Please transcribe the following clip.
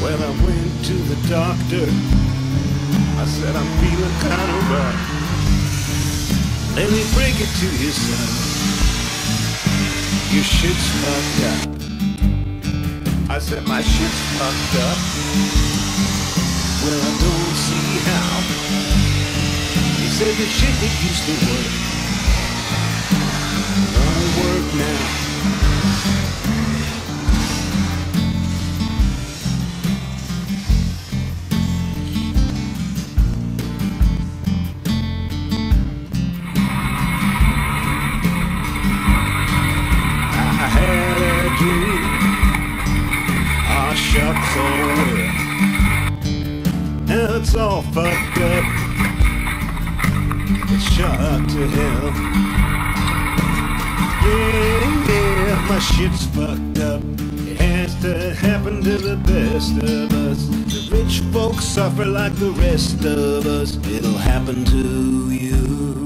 Well, I went to the doctor. I said I'm feeling kind of rough. Let me break it to you, son. Your shit's fucked up. I said my shit's fucked up. Well, I don't see how. He said the shit that used to work so well. It's all fucked up. It's shot to hell. Yeah, yeah, my shit's fucked up. It has to happen to the best of us. The rich folks suffer like the rest of us. It'll happen to you.